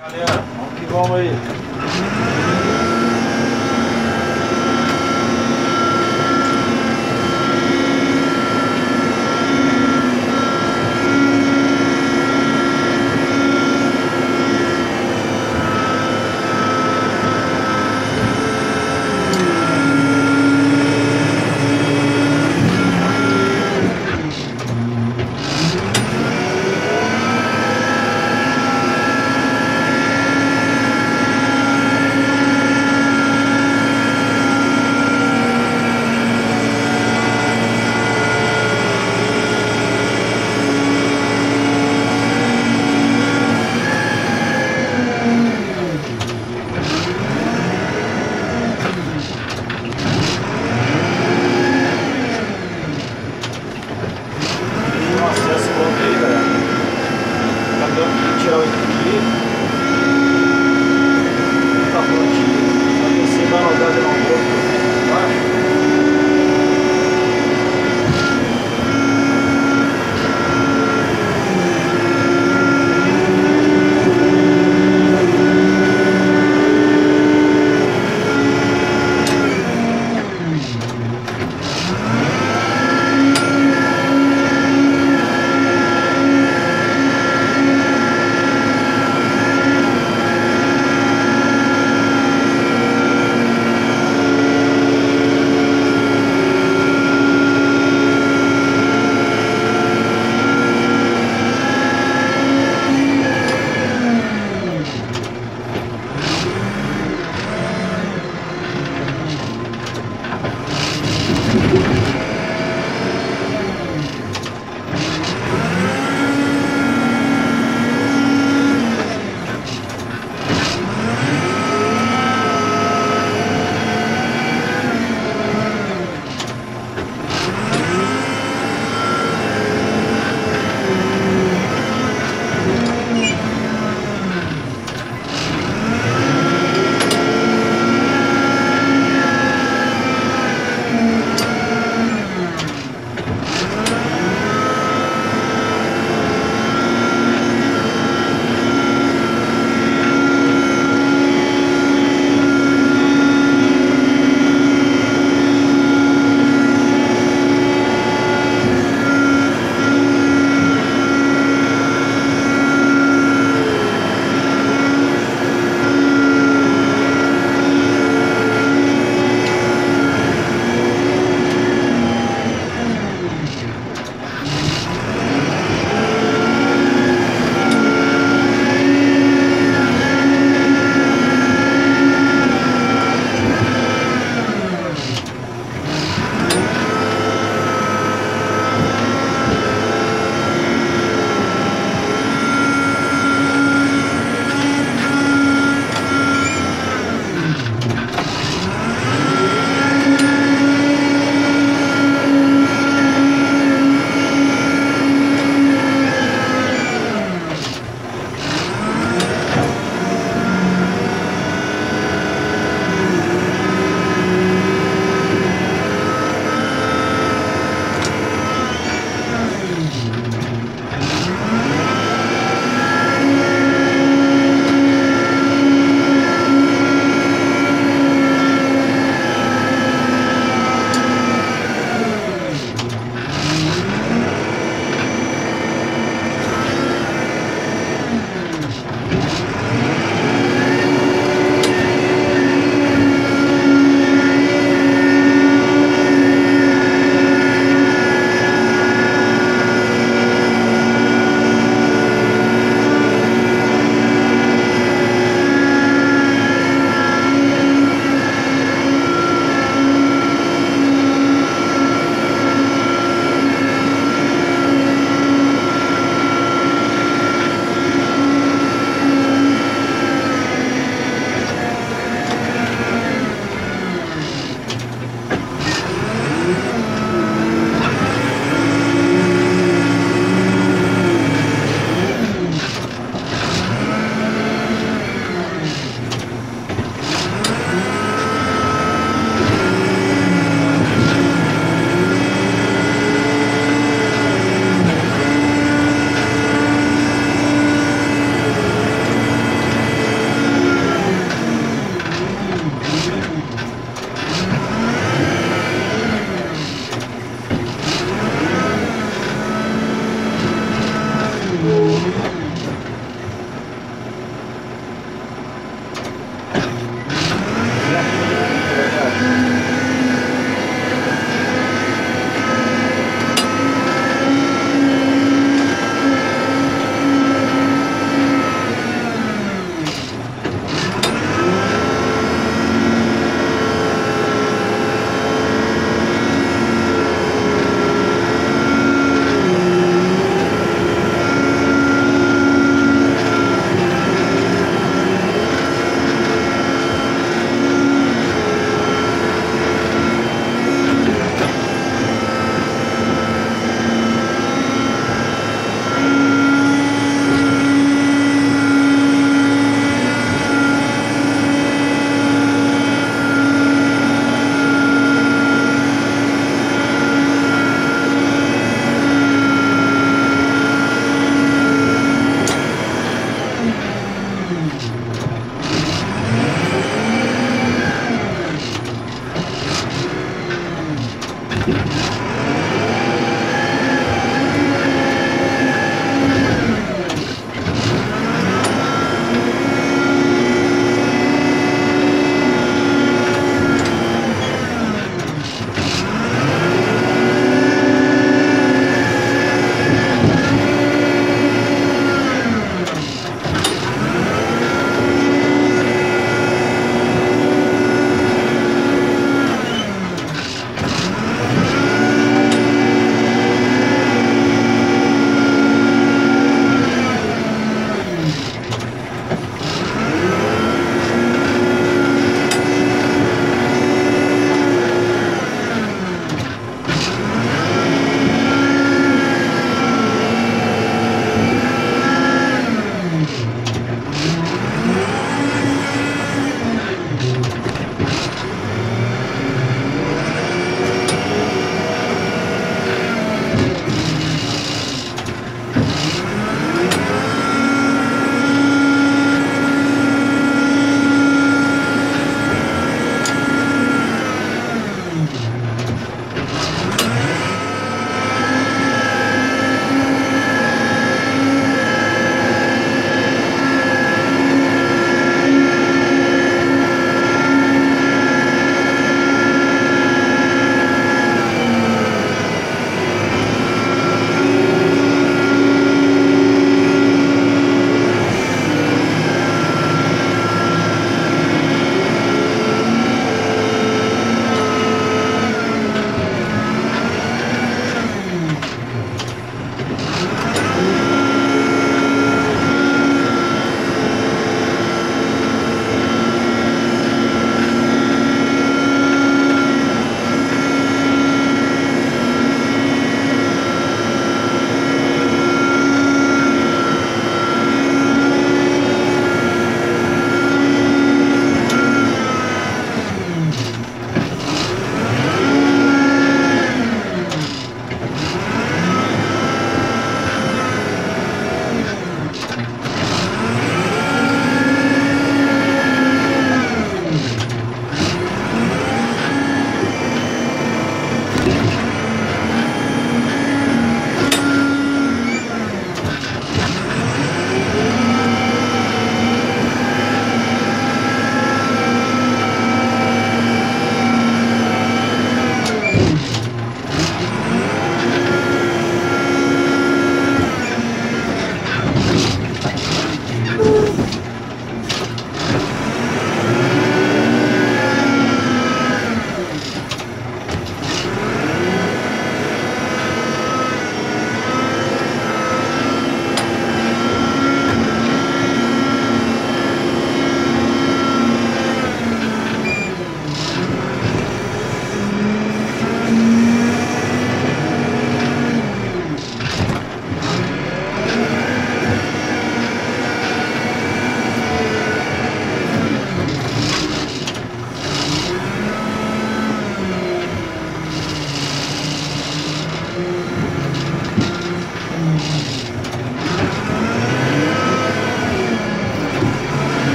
Galera, vamos que vamos aí.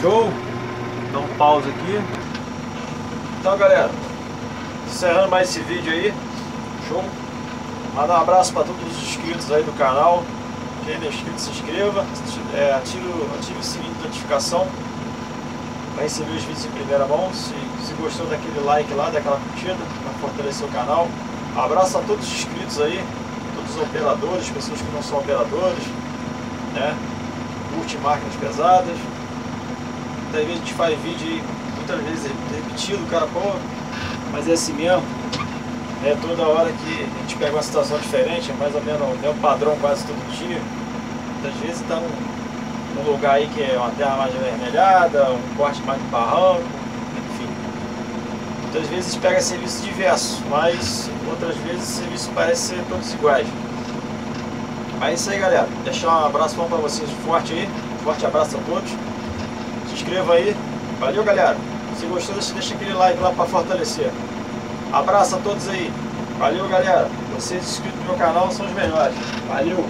Show. Dá um pause aqui. Então, galera, encerrando mais esse vídeo aí. Show. Manda um abraço para todos os inscritos aí do canal. Quem ainda é inscrito, se inscreva. É, ative, ative o sininho de notificação para receber os vídeos em primeira mão. Se, se gostou daquele like lá, daquela curtida, para fortalecer o canal. Abraço a todos os inscritos aí, todos os operadores, pessoas que não são operadores, né? Curte máquinas pesadas. Vezes a gente faz vídeo muitas vezes repetido, cara, pô, mas é assim mesmo. É toda hora que a gente pega uma situação diferente, é mais ou menos o mesmo padrão quase todo dia. Muitas vezes está num, num lugar aí que é uma terra mais avermelhada, um corte mais de barranco, enfim. Muitas vezes pega serviço diverso, mas outras vezes o serviço parece ser todos iguais. Mas é isso aí galera, deixar um abraço bom para vocês forte aí, forte abraço a todos. Inscreva aí, valeu galera. Se gostou, deixa aquele like lá para fortalecer. Abraço a todos aí. Valeu, galera. Vocês inscritos no meu canal são os melhores. Valeu.